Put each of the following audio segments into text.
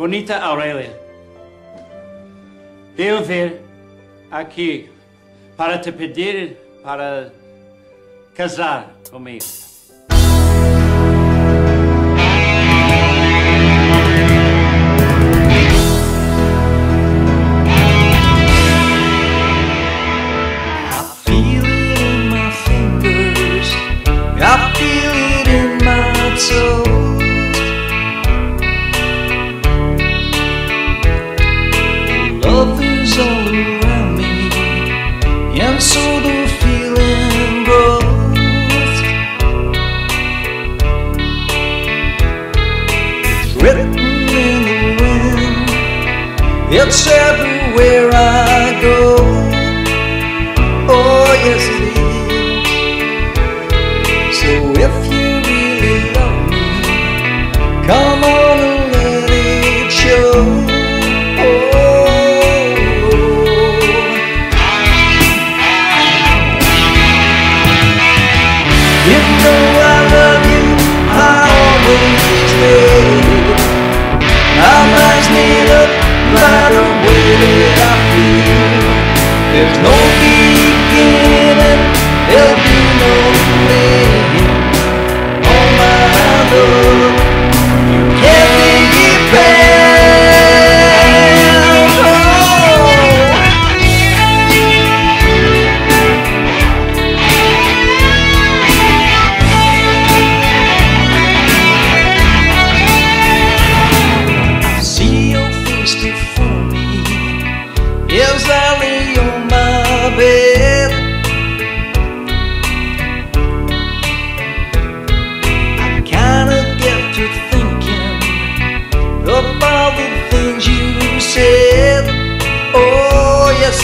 Bonita Aurélia, venho ver aqui para te pedir para casar comigo. It's everywhere I go. Oh, yes, it is.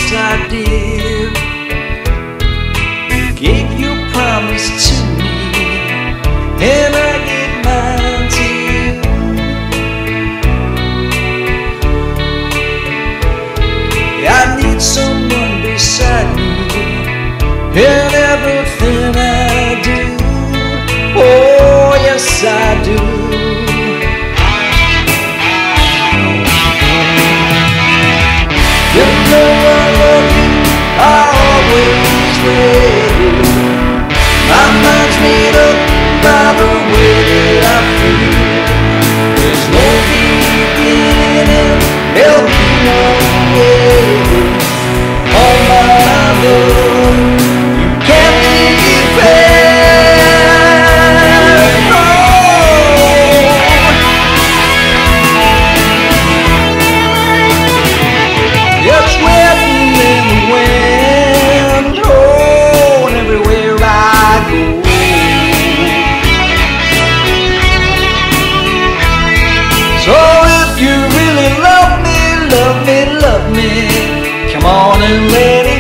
I did. Yeah.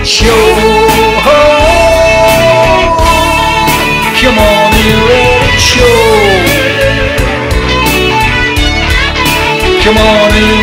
show. Come on you let it show. Come on and